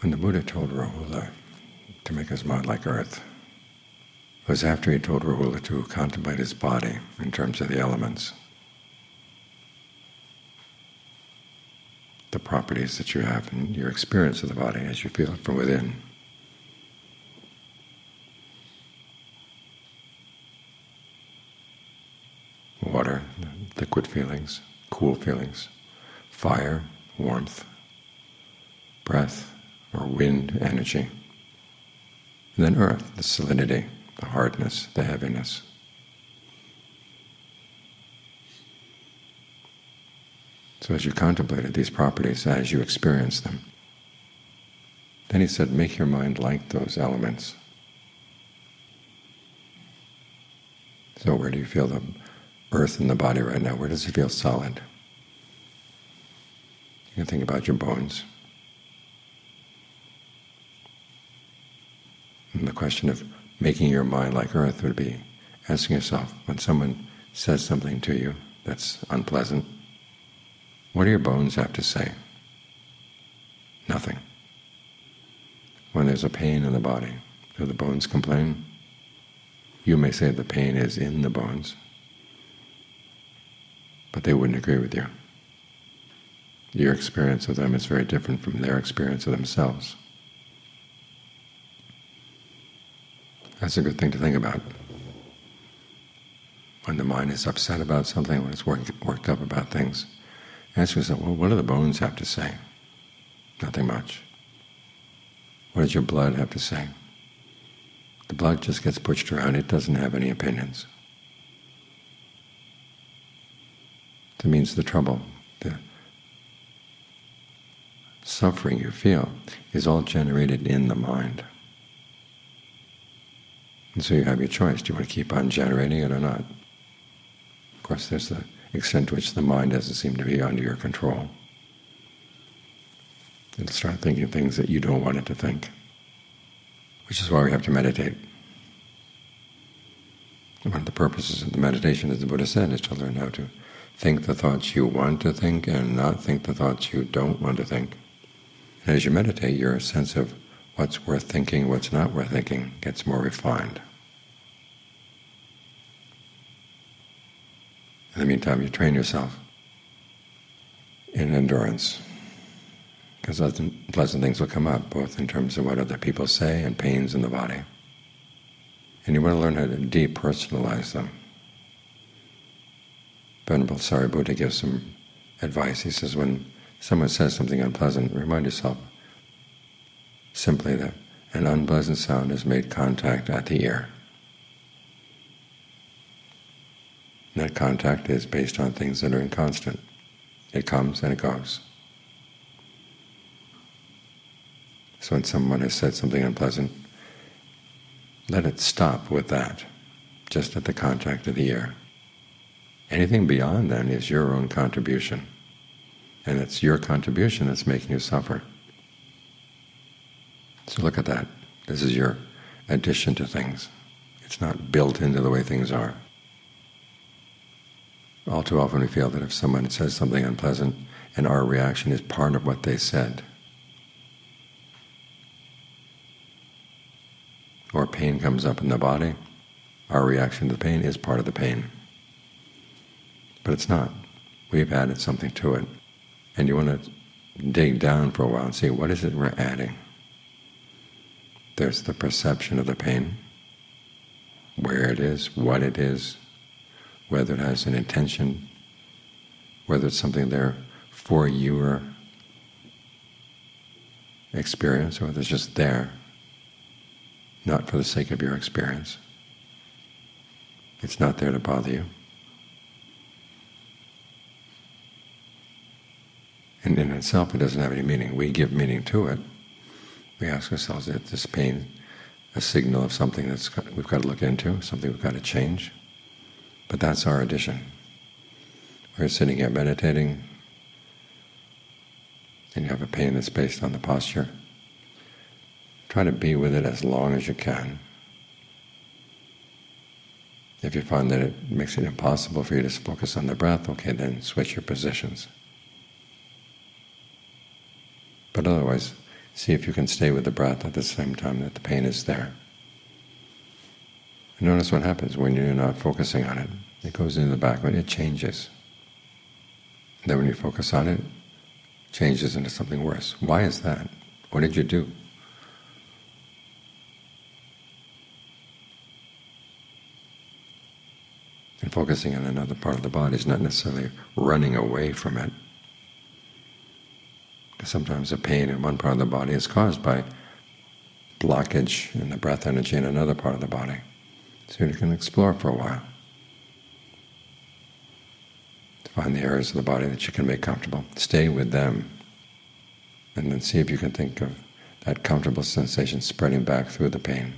When the Buddha told Rahula to make his mind like earth, it was after he told Rahula to contemplate his body in terms of the elements, the properties that you have and your experience of the body as you feel it from within. Water, liquid feelings, cool feelings, fire, warmth, breath or wind energy, and then earth, the solidity, the hardness, the heaviness. So as you contemplated these properties, as you experience them, then he said, make your mind like those elements. So where do you feel the earth in the body right now? Where does it feel solid? You can think about your bones. And the question of making your mind like earth would be asking yourself, when someone says something to you that's unpleasant, what do your bones have to say? Nothing. When there's a pain in the body, do the bones complain? You may say the pain is in the bones, but they wouldn't agree with you. Your experience of them is very different from their experience of themselves. That's a good thing to think about. When the mind is upset about something, when it's worked, worked up about things, ask yourself, well, what do the bones have to say? Nothing much. What does your blood have to say? The blood just gets pushed around. It doesn't have any opinions. That means the trouble, the suffering you feel is all generated in the mind. And so you have your choice. Do you want to keep on generating it or not? Of course, there's the extent to which the mind doesn't seem to be under your control. It'll start thinking things that you don't want it to think, which is why we have to meditate. One of the purposes of the meditation, as the Buddha said, is to learn how to think the thoughts you want to think and not think the thoughts you don't want to think. And as you meditate, your sense of what's worth thinking, what's not worth thinking gets more refined. In the meantime, you train yourself in endurance, because pleasant things will come up, both in terms of what other people say and pains in the body. And you want to learn how to depersonalize them. Venerable Sariputta gives some advice. He says, when someone says something unpleasant, remind yourself simply that an unpleasant sound has made contact at the ear. that contact is based on things that are inconstant. It comes and it goes. So when someone has said something unpleasant, let it stop with that, just at the contact of the ear. Anything beyond then is your own contribution, and it's your contribution that's making you suffer. So look at that. This is your addition to things. It's not built into the way things are. All too often we feel that if someone says something unpleasant and our reaction is part of what they said, or pain comes up in the body, our reaction to the pain is part of the pain. But it's not. We've added something to it. And you want to dig down for a while and see what is it we're adding. There's the perception of the pain, where it is, what it is, whether it has an intention, whether it's something there for your experience, or whether it's just there, not for the sake of your experience. It's not there to bother you. And in itself, it doesn't have any meaning. We give meaning to it. We ask ourselves, is this pain a signal of something that's we've got to look into, something we've got to change? But that's our addition. We're sitting here meditating, and you have a pain that's based on the posture. Try to be with it as long as you can. If you find that it makes it impossible for you to focus on the breath, okay, then switch your positions. But otherwise, See if you can stay with the breath at the same time that the pain is there. And notice what happens when you're not focusing on it. It goes into the background, it changes. And then when you focus on it, it changes into something worse. Why is that? What did you do? And focusing on another part of the body is not necessarily running away from it. Sometimes the pain in one part of the body is caused by blockage in the breath energy in another part of the body. So you can explore for a while to find the areas of the body that you can make comfortable. Stay with them and then see if you can think of that comfortable sensation spreading back through the pain,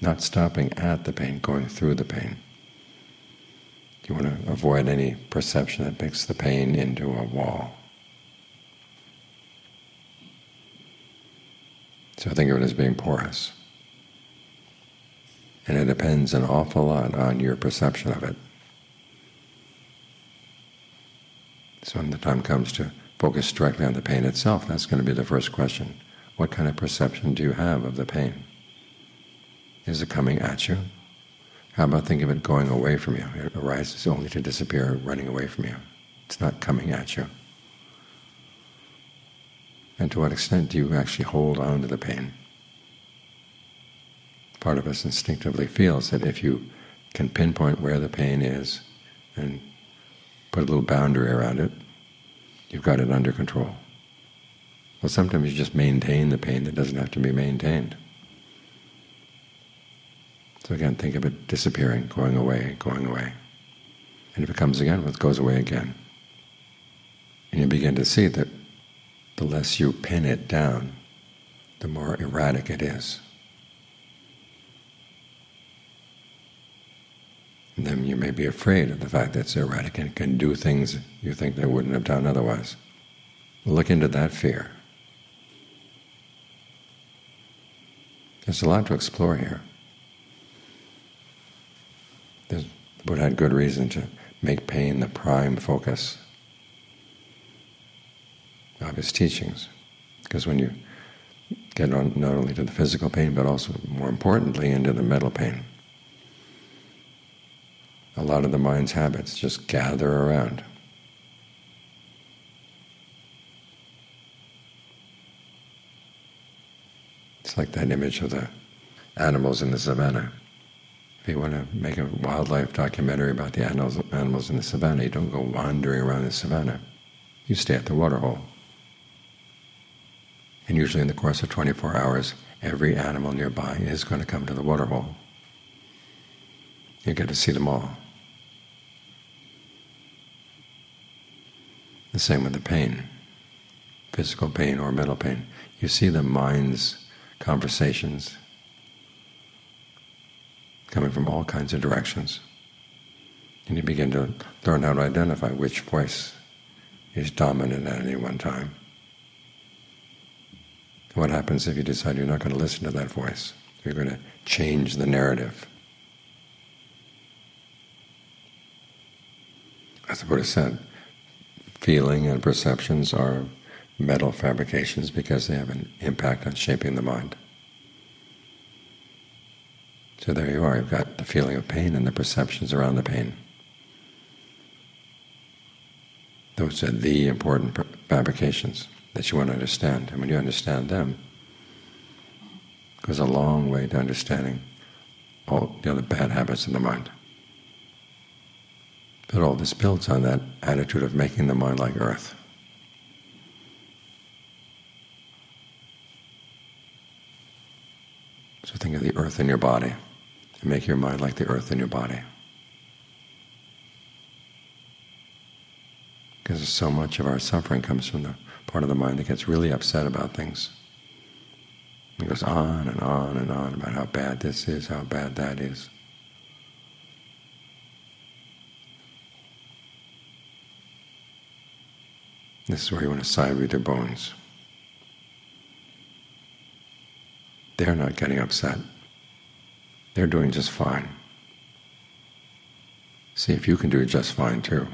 not stopping at the pain, going through the pain. You want to avoid any perception that makes the pain into a wall. So think of it as being porous. And it depends an awful lot on your perception of it. So when the time comes to focus directly on the pain itself, that's going to be the first question. What kind of perception do you have of the pain? Is it coming at you? How about think of it going away from you? It arises only to disappear, running away from you. It's not coming at you. And to what extent do you actually hold on to the pain? Part of us instinctively feels that if you can pinpoint where the pain is and put a little boundary around it, you've got it under control. Well, sometimes you just maintain the pain that doesn't have to be maintained. So again, think of it disappearing, going away, going away. And if it comes again, it goes away again. And you begin to see that the less you pin it down, the more erratic it is. And then you may be afraid of the fact that it's erratic and can do things you think they wouldn't have done otherwise. Look into that fear. There's a lot to explore here. There's, the Buddha had good reason to make pain the prime focus of his teachings. Because when you get on not only to the physical pain, but also, more importantly, into the mental pain, a lot of the mind's habits just gather around. It's like that image of the animals in the savannah. If you want to make a wildlife documentary about the animals, animals in the savannah, you don't go wandering around the savannah. You stay at the waterhole. And usually in the course of 24 hours, every animal nearby is going to come to the waterhole. You get to see them all. The same with the pain, physical pain or mental pain. You see the mind's conversations coming from all kinds of directions. And you begin to learn how to identify which voice is dominant at any one time. What happens if you decide you're not going to listen to that voice? You're going to change the narrative. As the Buddha said, feeling and perceptions are mental fabrications because they have an impact on shaping the mind. So there you are, you've got the feeling of pain and the perceptions around the pain. Those are the important fabrications that you want to understand. And when you understand them, it goes a long way to understanding all the other bad habits in the mind. But all this builds on that attitude of making the mind like earth. So think of the earth in your body and make your mind like the earth in your body. Because so much of our suffering comes from the part of the mind that gets really upset about things. It goes on and on and on about how bad this is, how bad that is. This is where you want to side with your bones. They're not getting upset. They're doing just fine. See if you can do it just fine too.